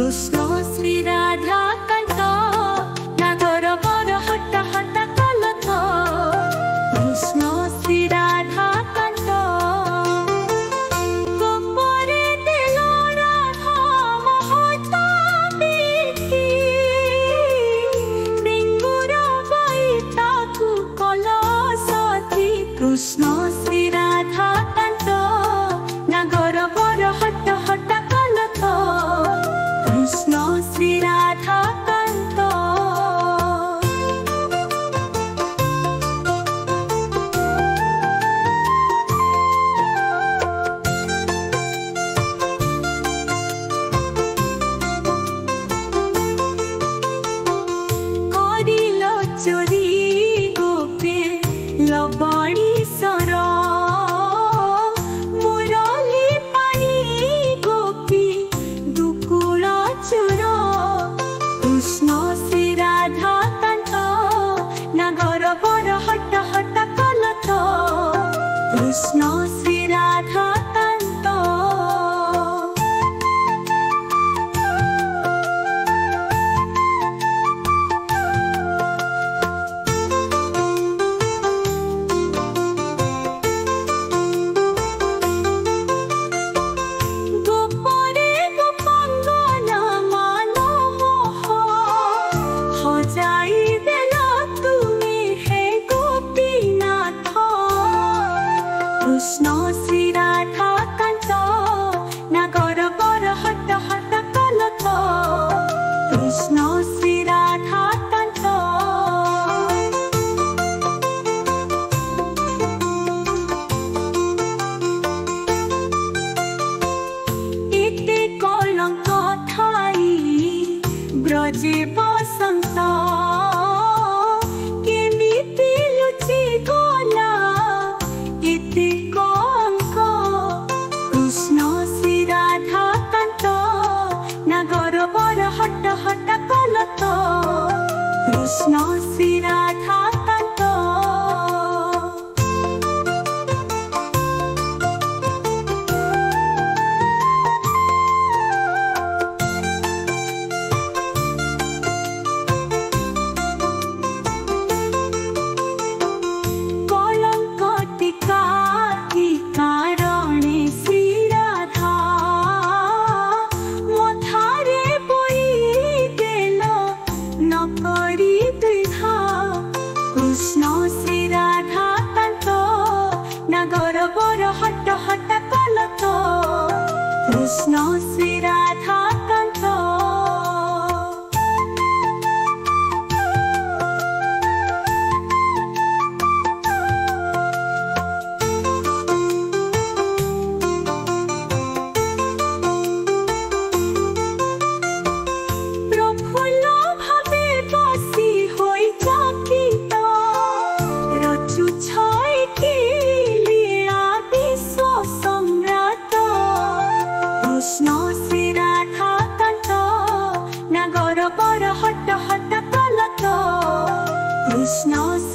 কৃষ্ণ শ্রী রাধা কান্ত নাগর বর hot hot কলত কৃষ্ণ শ্রী রাধা কান্ত গোপরে দিল রাধা মহতাবি বিঙ্গুর বৈতা তু কলসতি কৃষ্ণ लबाणी सरा मुराली पाणी गोपी दुकुळा चुरा कृष्ण श्री राधा कांत नागर बर हट हट कलत Krishna Shri sweet-eyed cock. nossa nos irá. snows